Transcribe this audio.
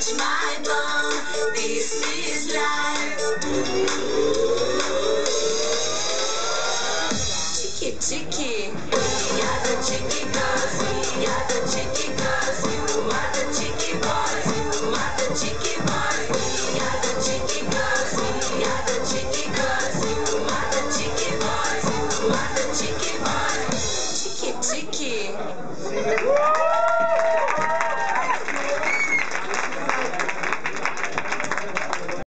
chicky, we are the chicky girls.